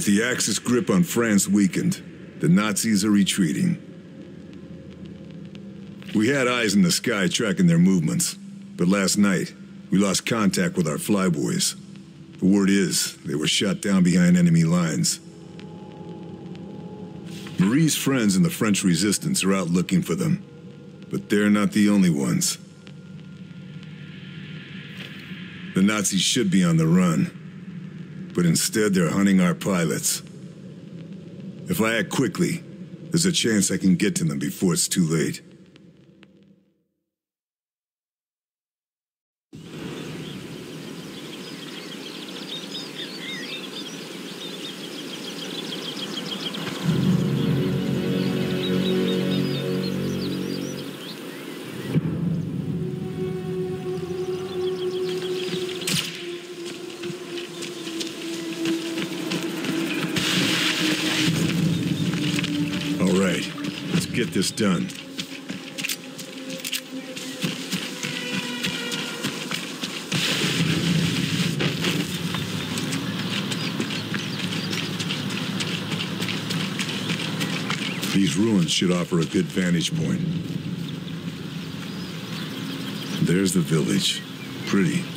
With the Axis grip on France weakened, the Nazis are retreating. We had eyes in the sky tracking their movements, but last night, we lost contact with our flyboys. The word is, they were shot down behind enemy lines. Marie's friends in the French resistance are out looking for them, but they're not the only ones. The Nazis should be on the run, but instead they're hunting our pilots. If I act quickly, there's a chance I can get to them before it's too late. Done. These ruins should offer a good vantage point. There's the village. Pretty.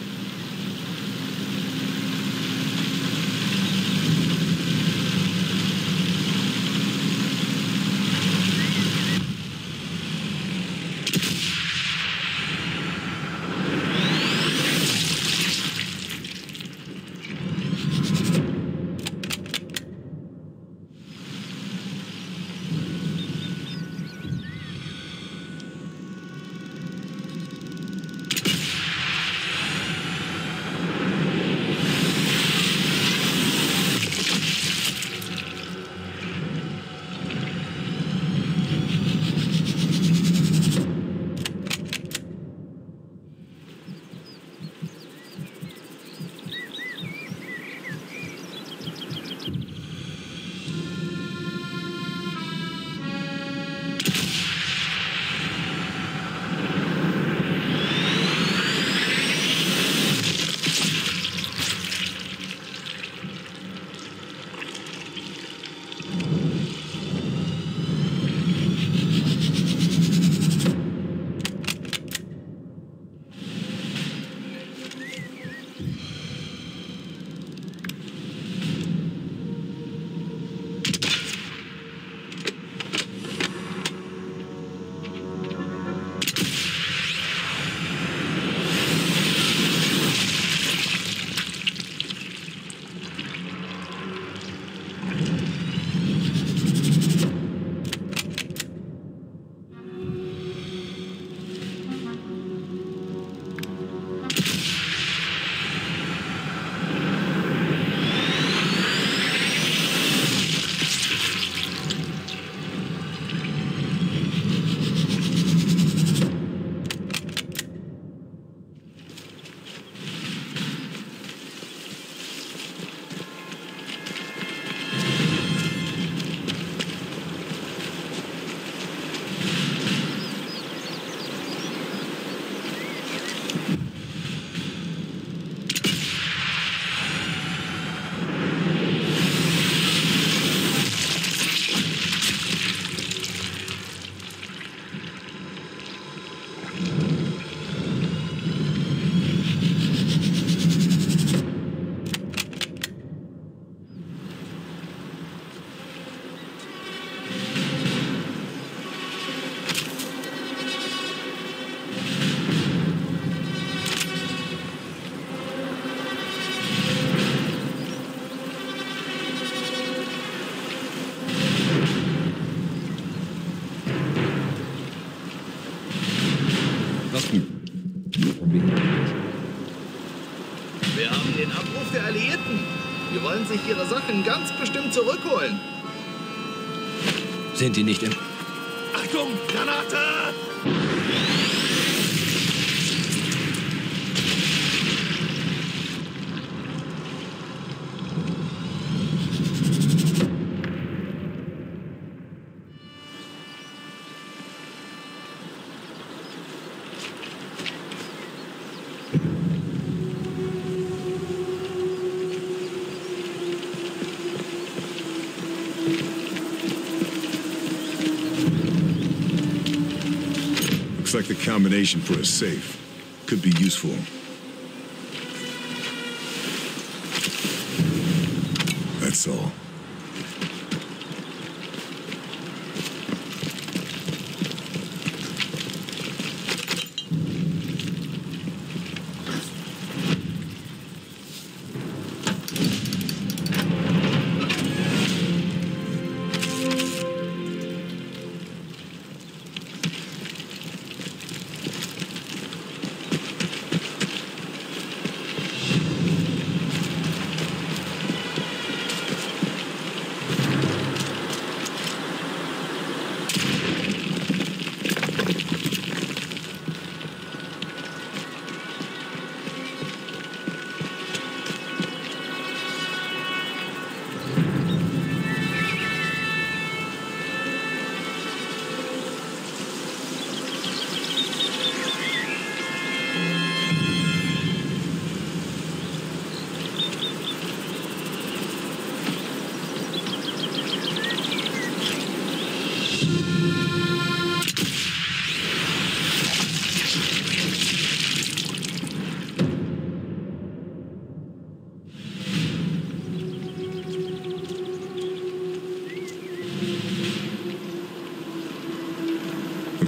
Sich ihre Sachen ganz bestimmt zurückholen. Sind die nicht im... Achtung, Granate! Combination for a safe. Could be useful.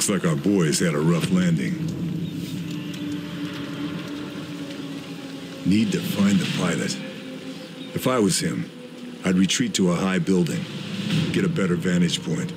Looks like our boys had a rough landing. Need to find the pilot. If I was him, I'd retreat to a high building, get a better vantage point.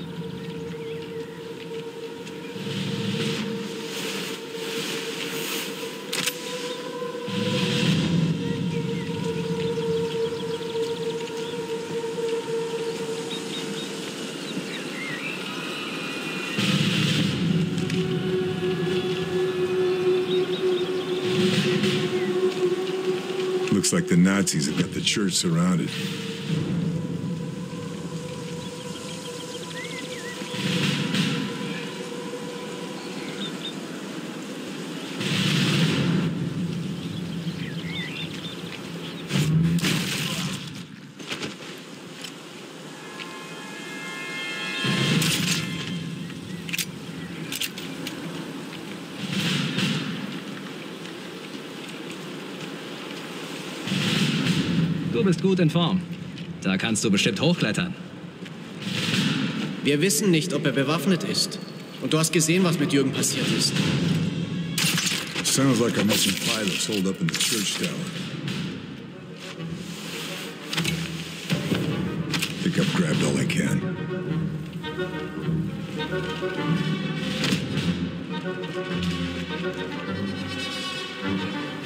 Nazis have got the church surrounded. Du bist gut in Form. Da kannst du bestimmt hochklettern. Wir wissen nicht, ob er bewaffnet ist. Und du hast gesehen, was mit Jürgen passiert ist. Sounds like our missing pilots holed up in the church tower. Think I've grabbed all I can. Need to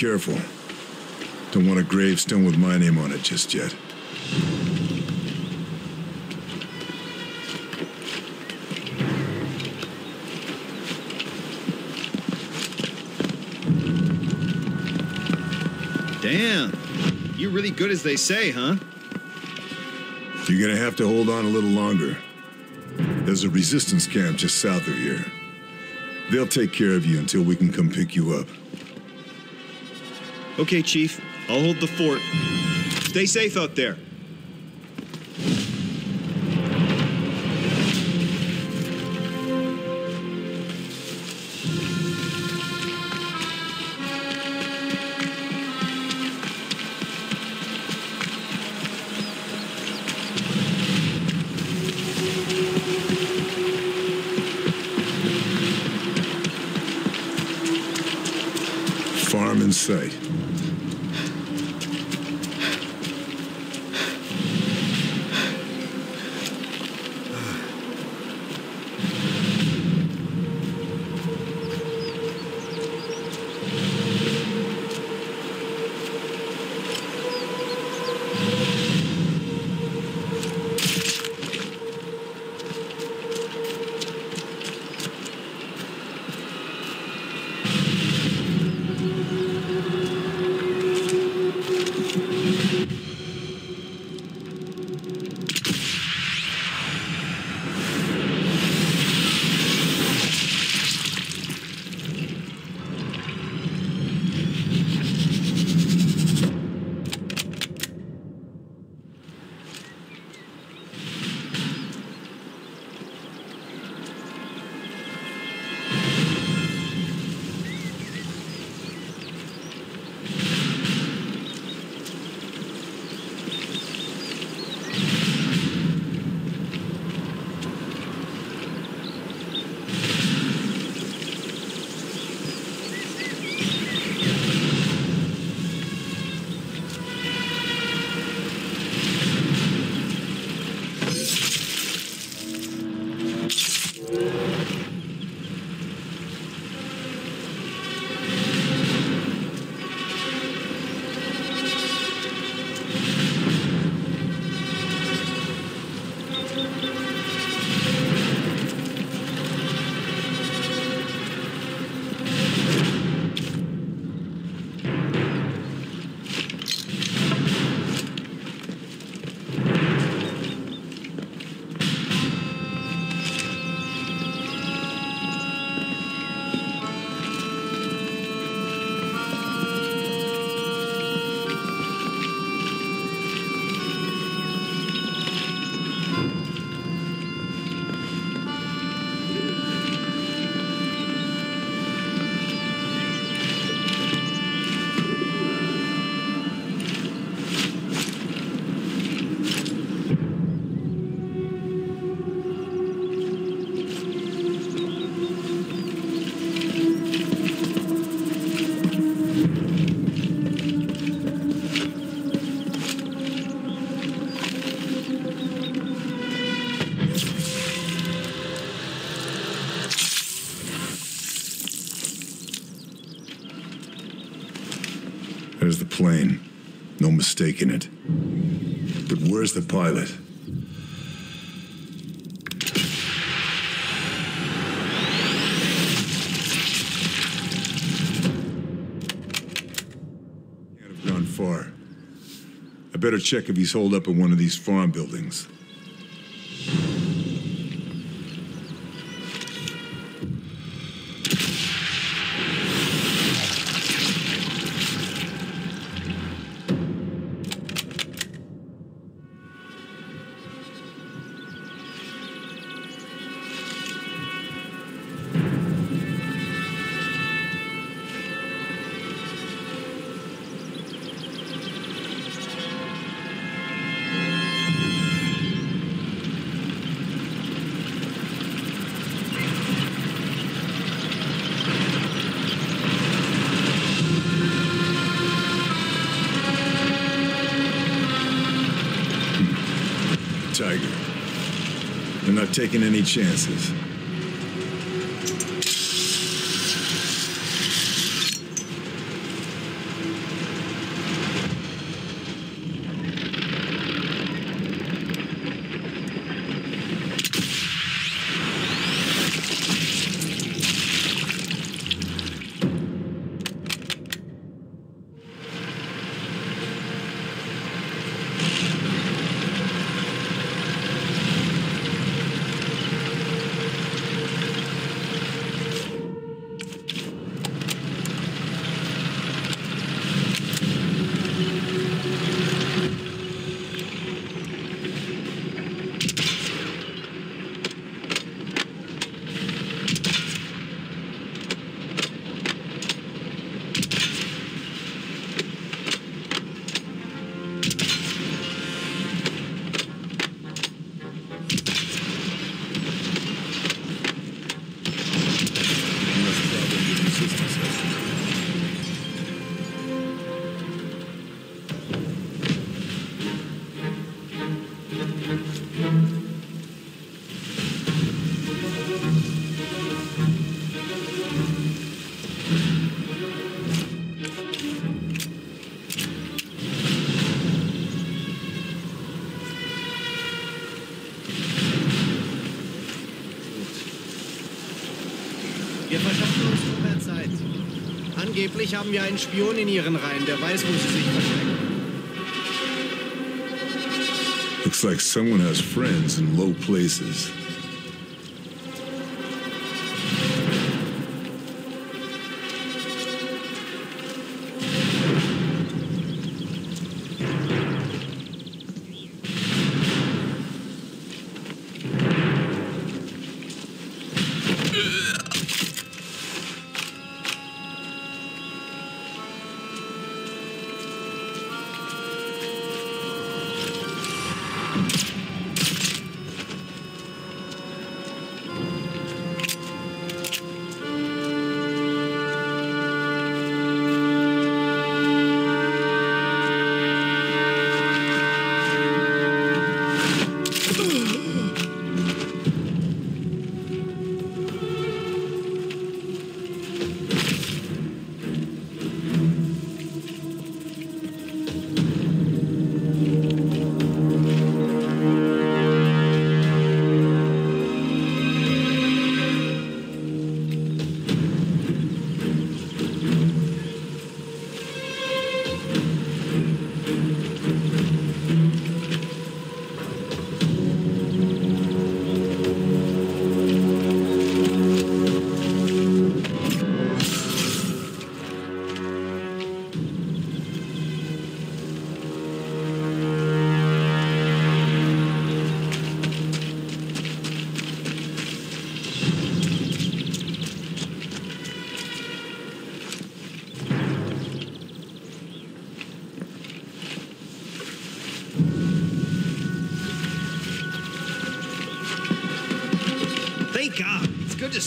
careful. Don't want a gravestone with my name on it just yet. Damn. You're really good as they say, huh? You're gonna have to hold on a little longer. There's a resistance camp just south of here. They'll take care of you until we can come pick you up. Okay, Chief. I'll hold the fort. Stay safe out there. No mistaking it. But where's the pilot? Can't have gone far. I better check if he's holed up in one of these farm buildings. Taking any chances. Angeblich haben wir einen Spion in ihren Reihen, der weiß, wo sie sich verstecken. Looks like someone has friends in low places.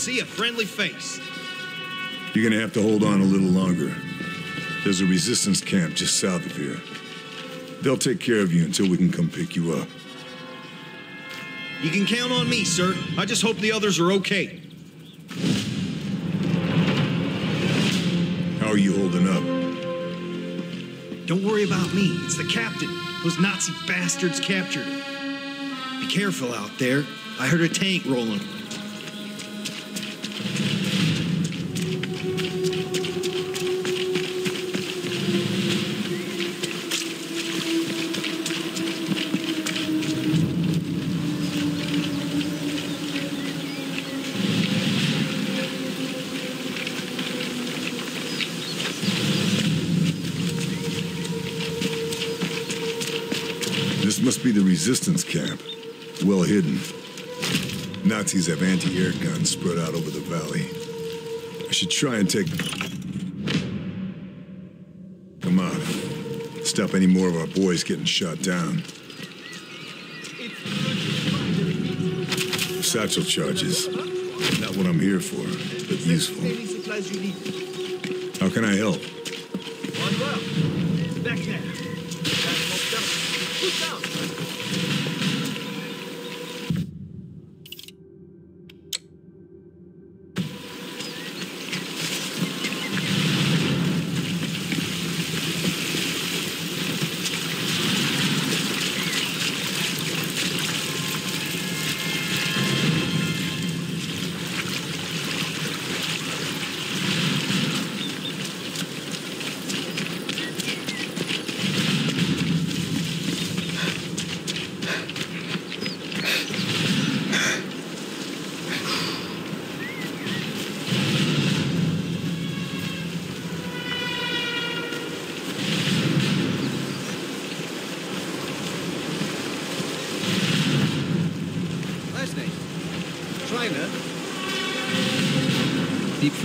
See a friendly face. You're gonna have to hold on a little longer. There's a resistance camp just south of here. They'll take care of you until we can come pick you up. You can count on me, sir. I just hope the others are okay. How are you holding up? Don't worry about me. It's the captain. Those Nazi bastards captured him. Be careful out there. I heard a tank rolling. Resistance camp. Well hidden. Nazis have anti-air guns spread out over the valley. I should try and take... Come on. Stop any more of our boys getting shot down. Satchel charges. Not what I'm here for, but useful. How can I help?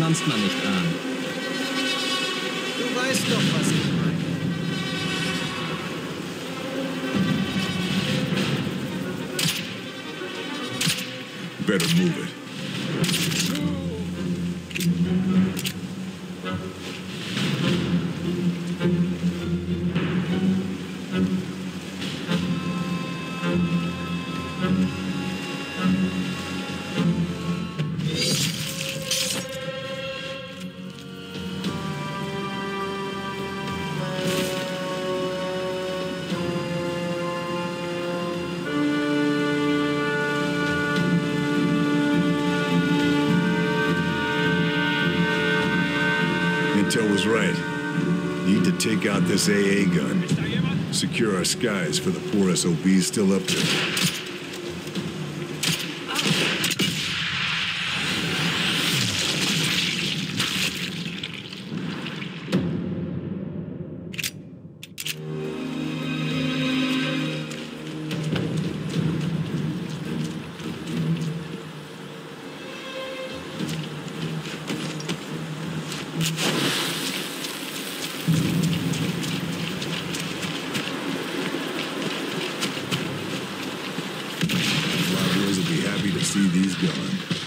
kannst man nicht this AA gun. Secure our skies for the poor SOBs still up there. See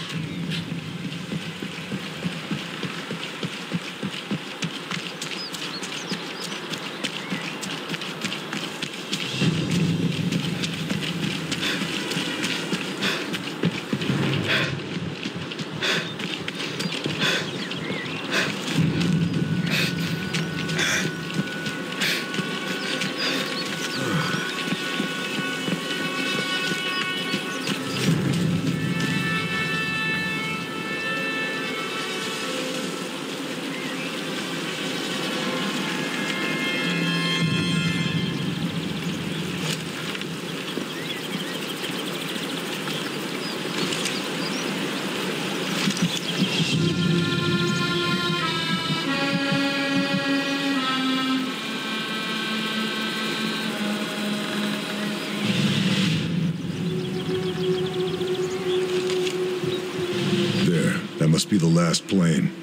the last plane.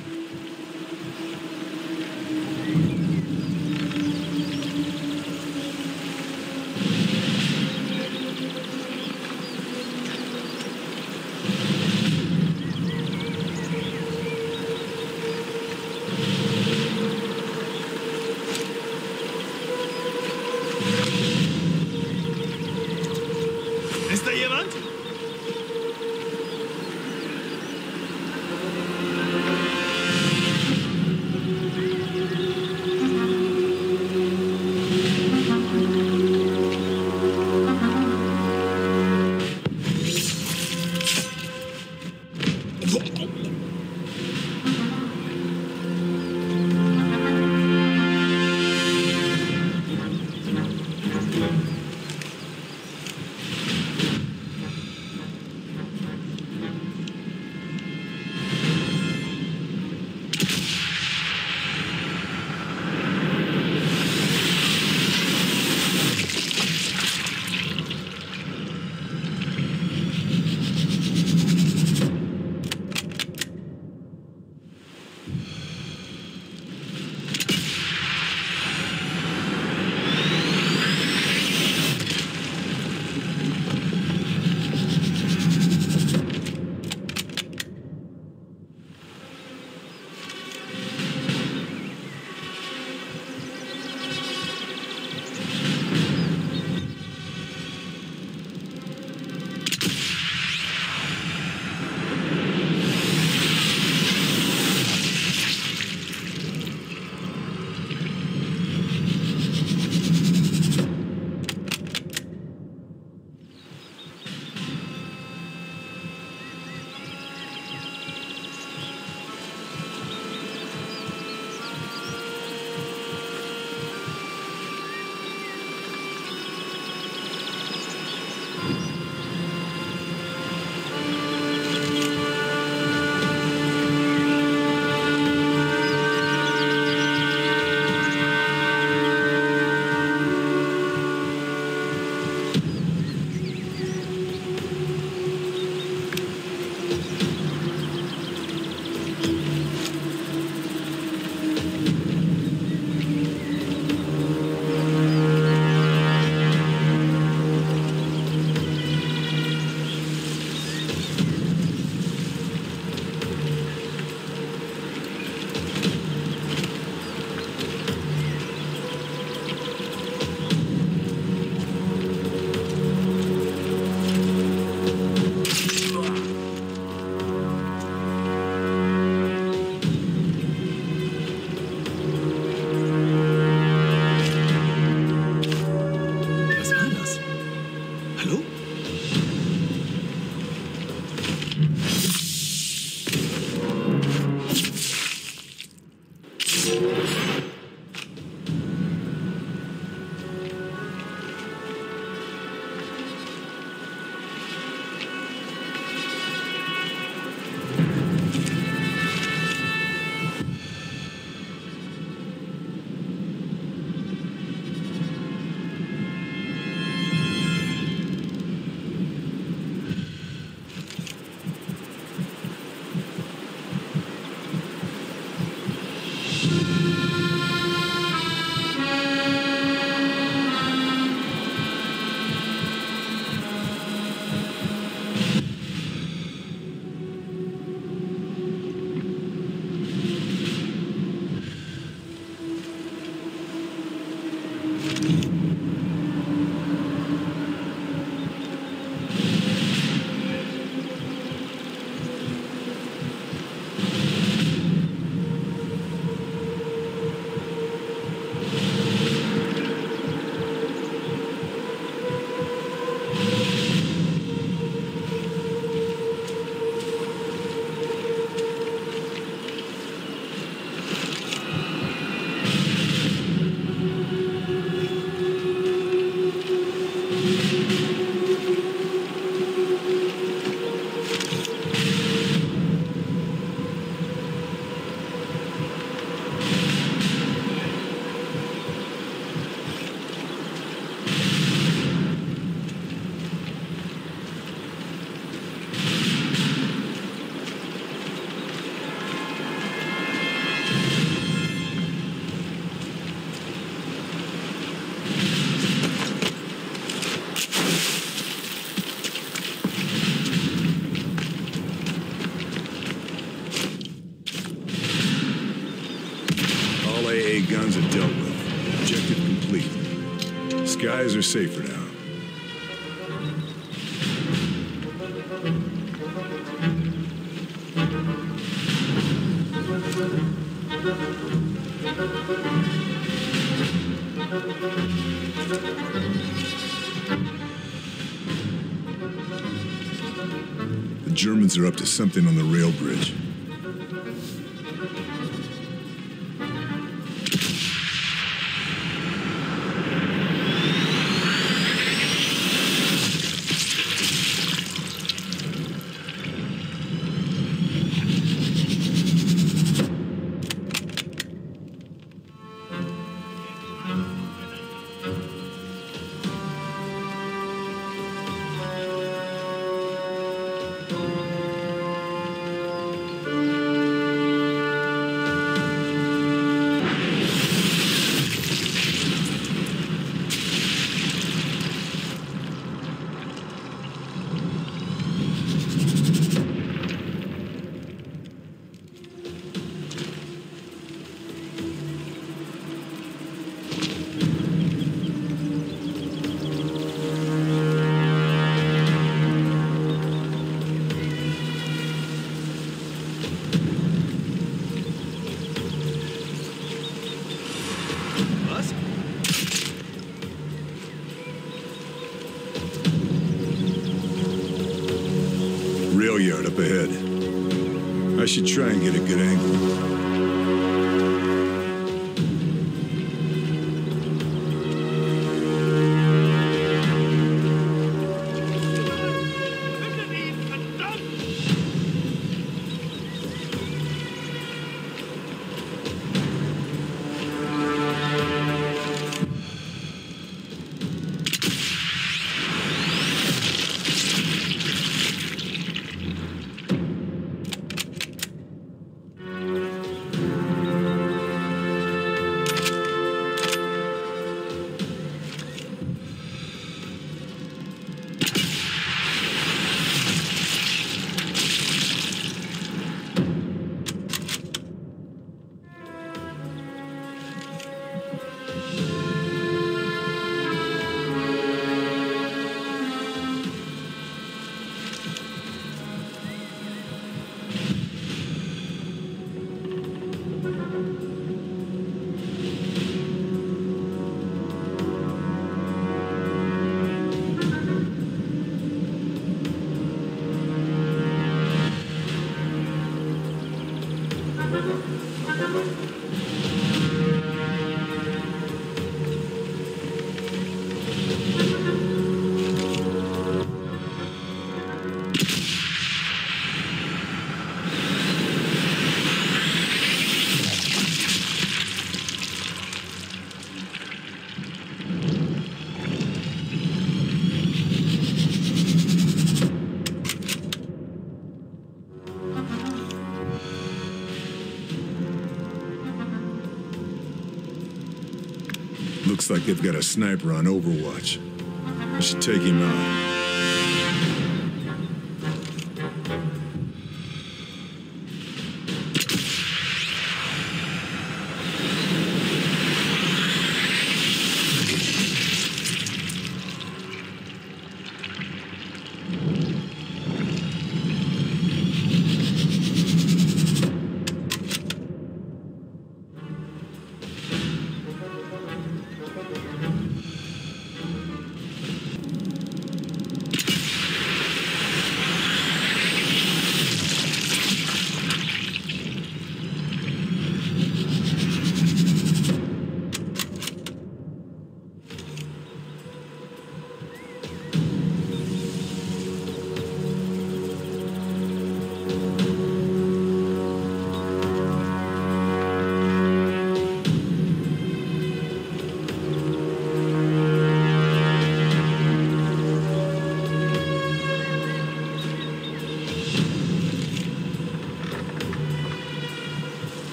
Skies are safer now. The Germans are up to something on the rail bridge. Looks like they've got a sniper on Overwatch. I should take him out.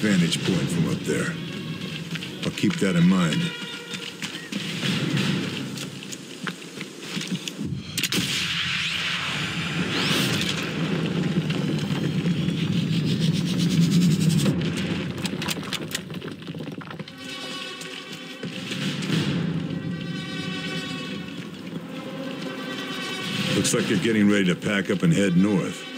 Vantage point from up there. I'll keep that in mind. Looks like you're getting ready to pack up and head north.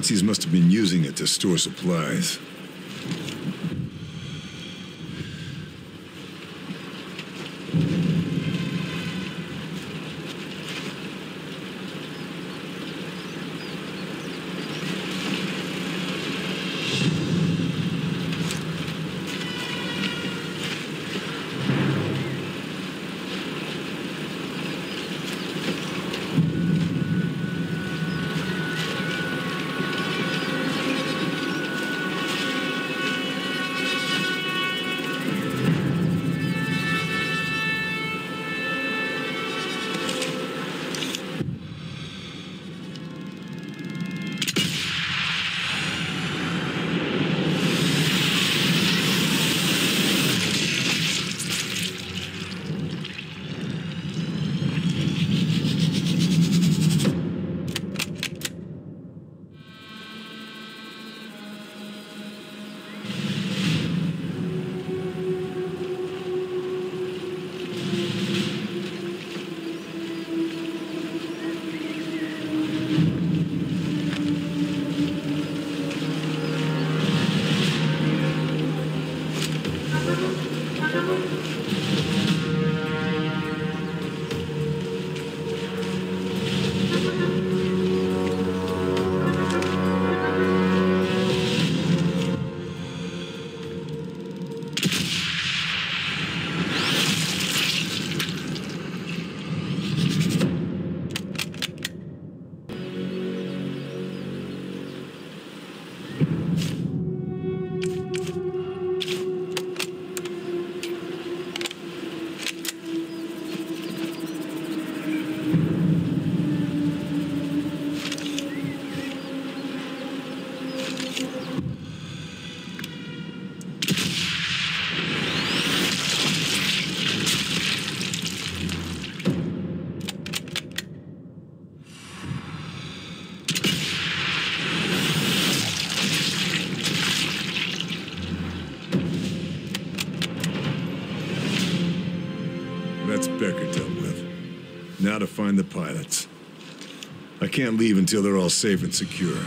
Nazis must have been using it to store supplies. Find the pilots. I can't leave until they're all safe and secure.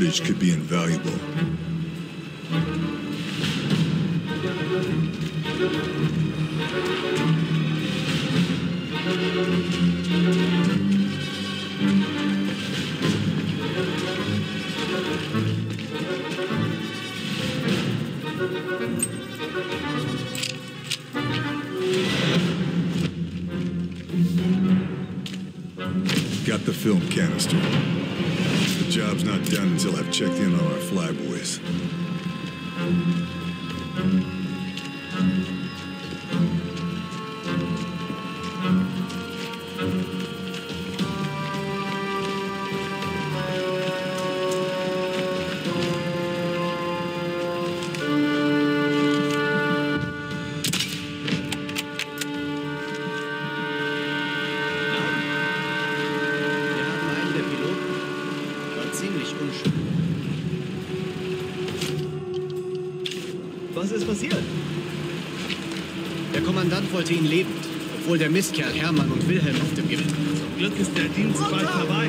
Footage could be invaluable. wollte ihn lebend, obwohl der Mistkerl Hermann und Wilhelm auf dem Gewitter. Zum Glück ist der Dienst bald vorbei.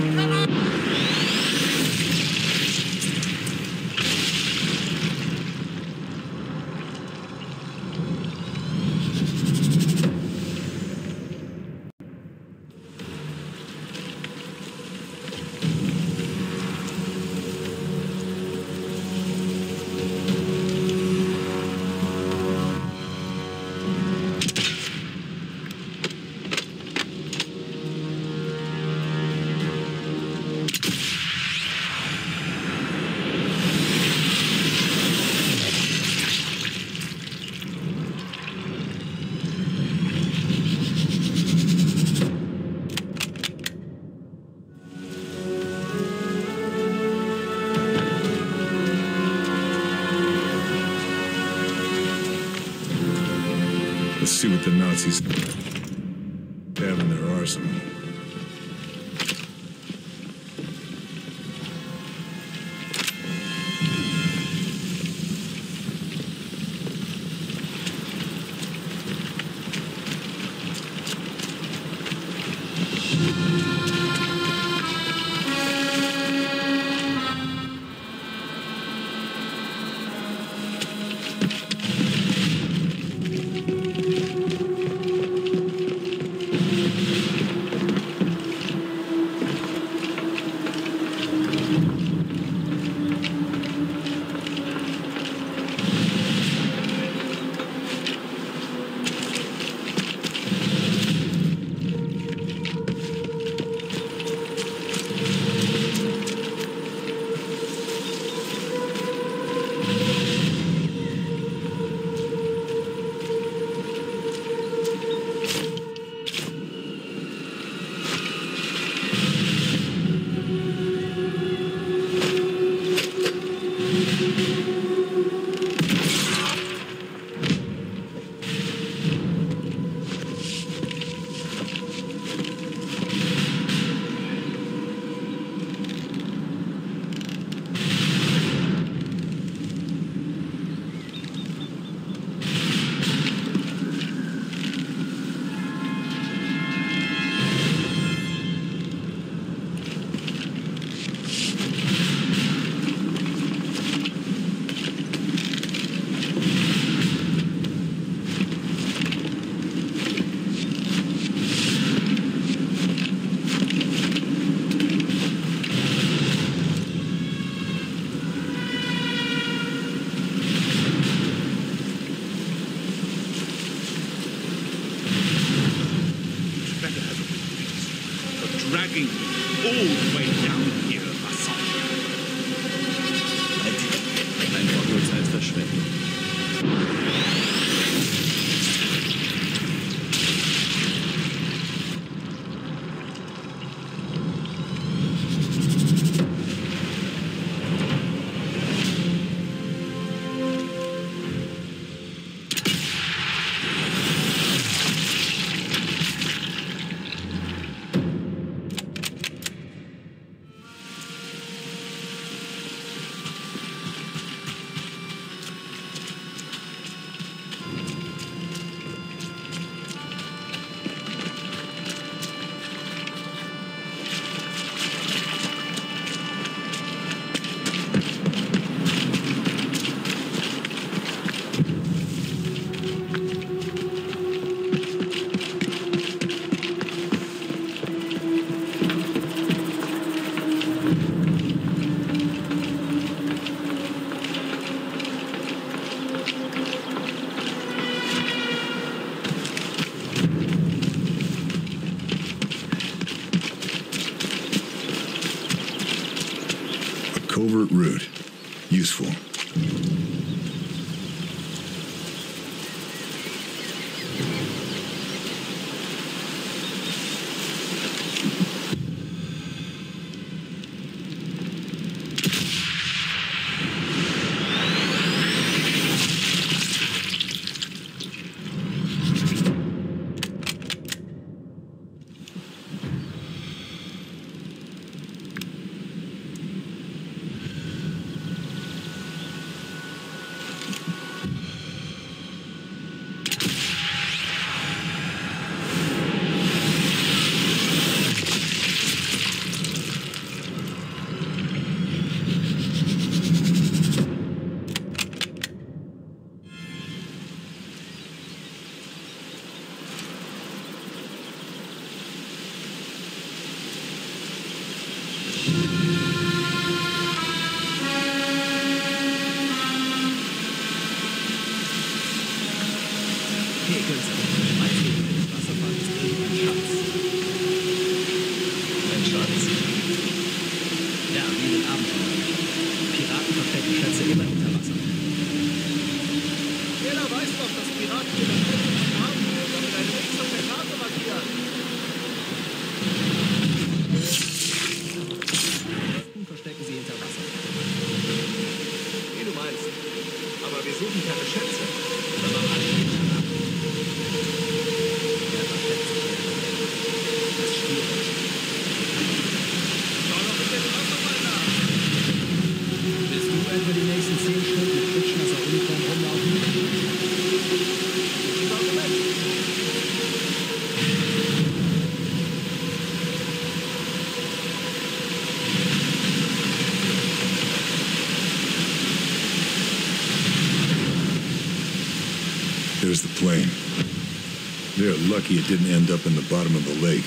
lucky it didn't end up in the bottom of the lake.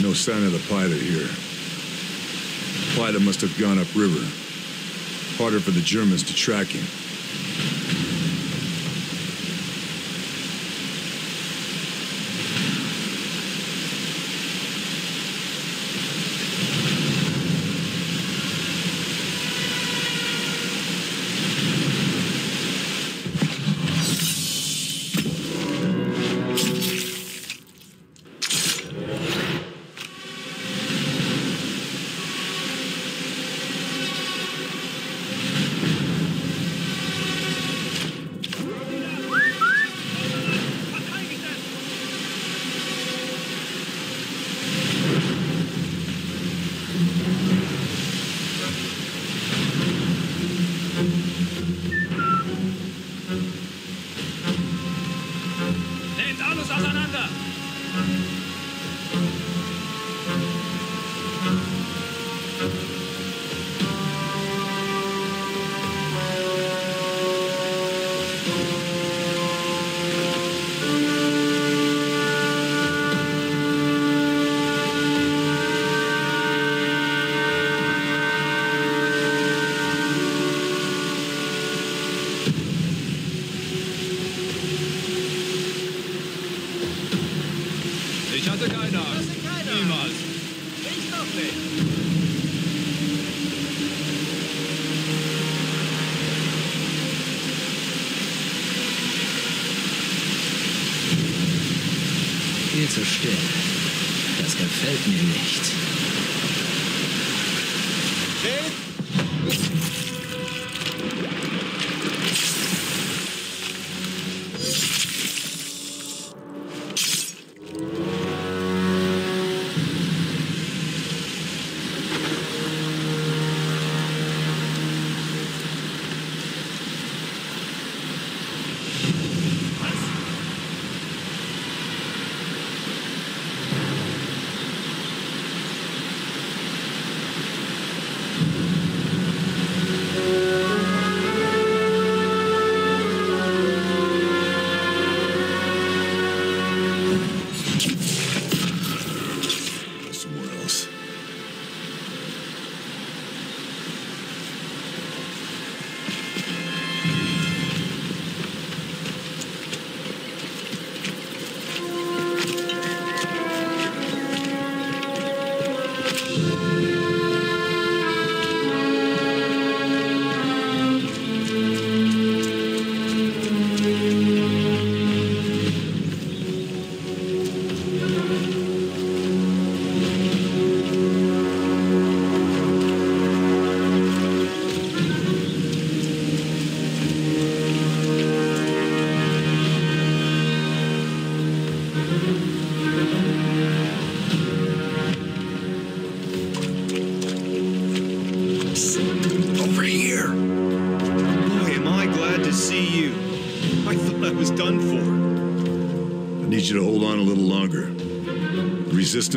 No sign of the pilot here. The pilot must have gone upriver. Harder for the Germans to track him.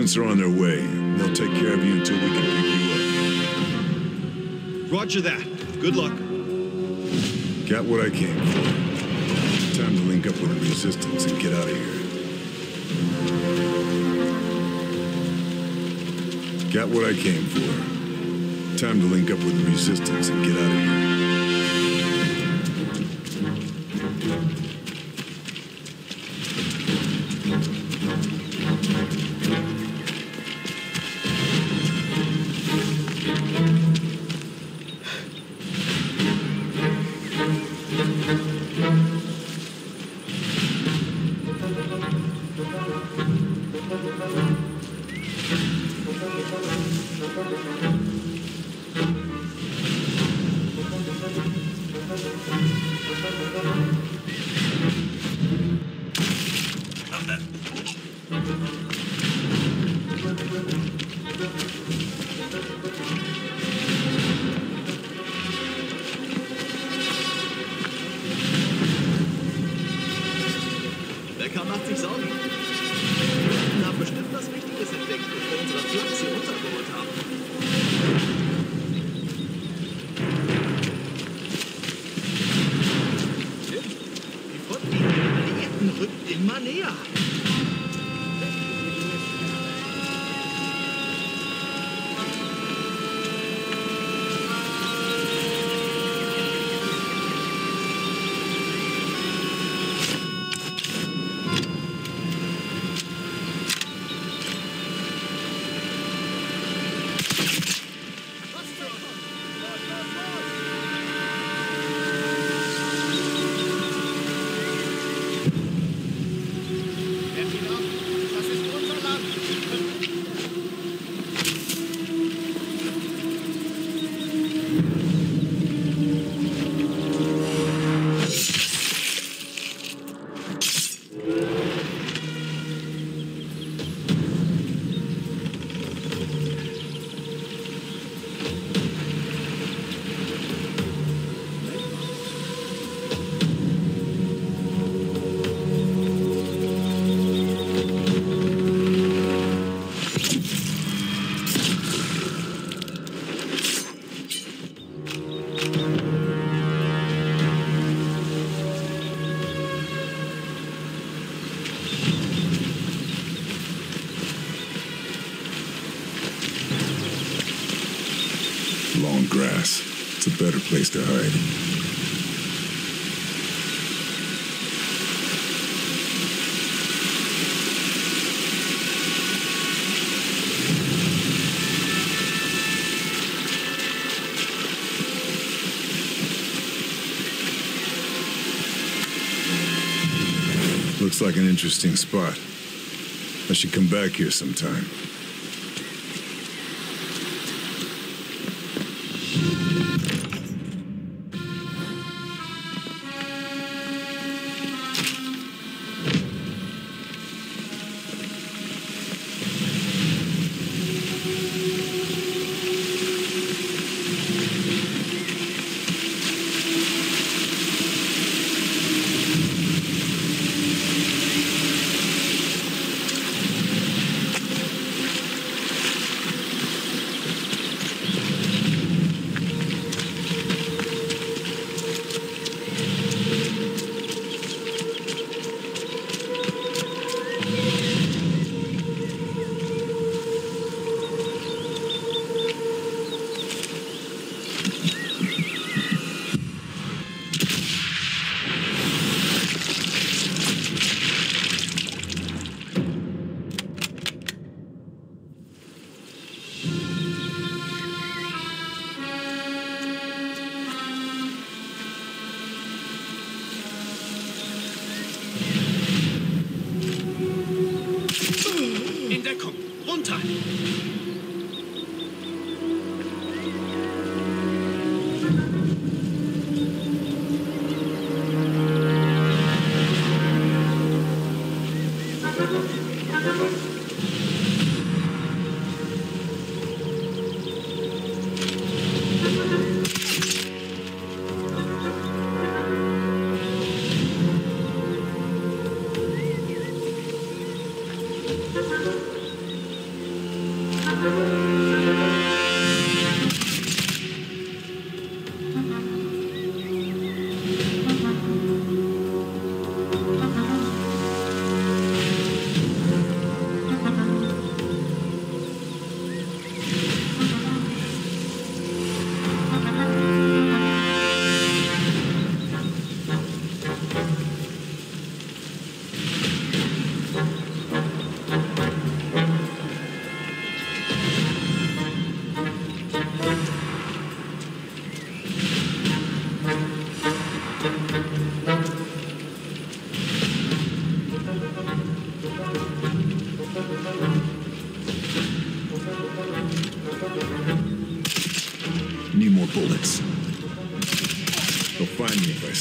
Resistance are on their way. They'll take care of you until we can pick you up. Roger that. Good luck. Got what I came for. Time to link up with the resistance and get out of here. Got what I came for. Time to link up with the resistance and get out of here. Looks like an interesting spot. I should come back here sometime.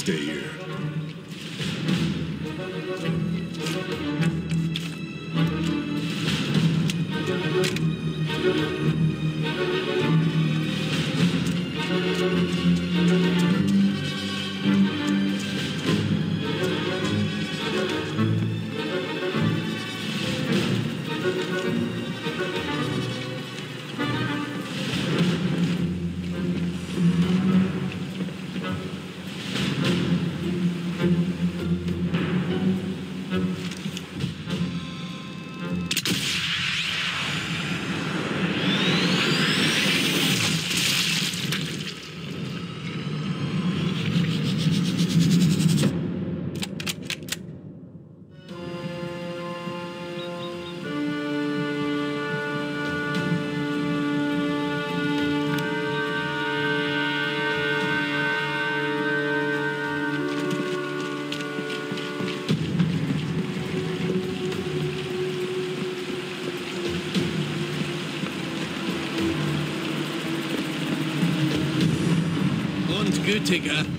Me if I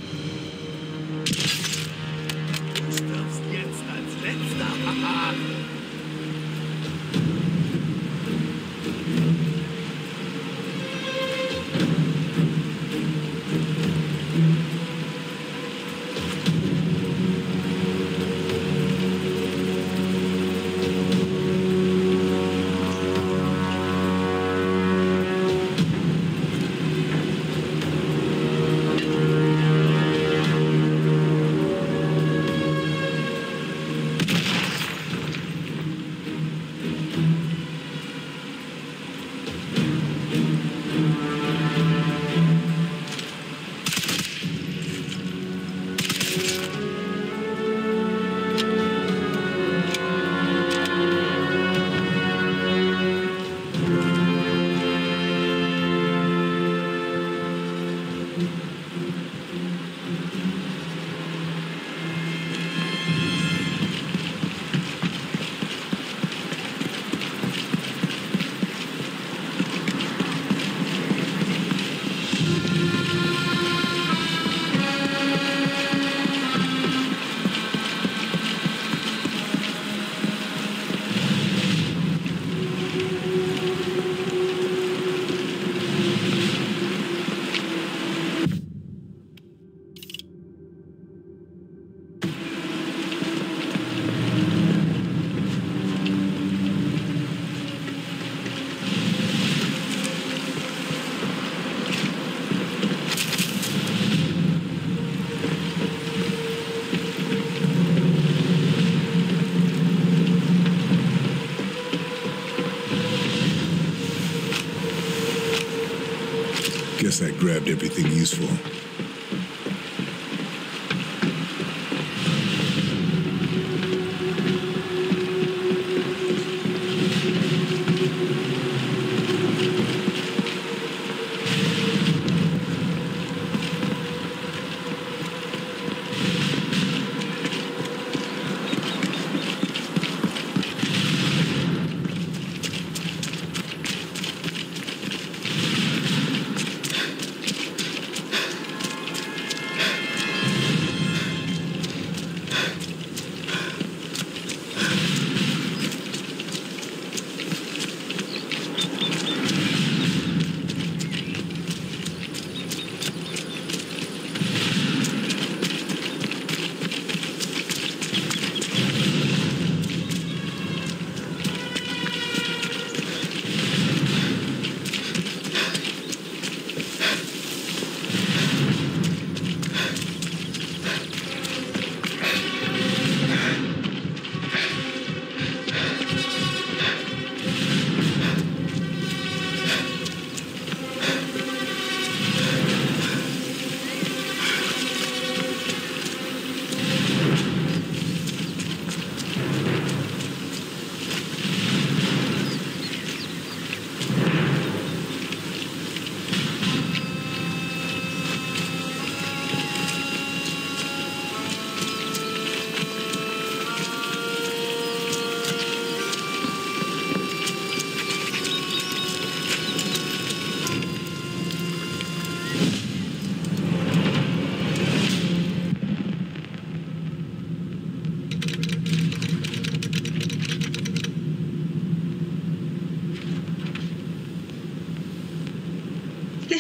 grabbed everything useful.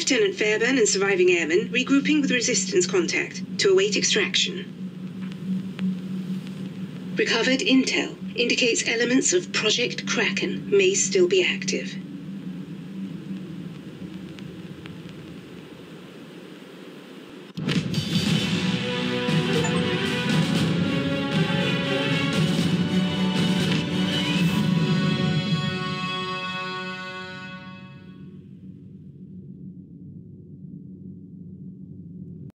Lieutenant Fairburn and surviving airmen regrouping with resistance contact to await extraction. Recovered intel indicates elements of Project Kraken may still be active.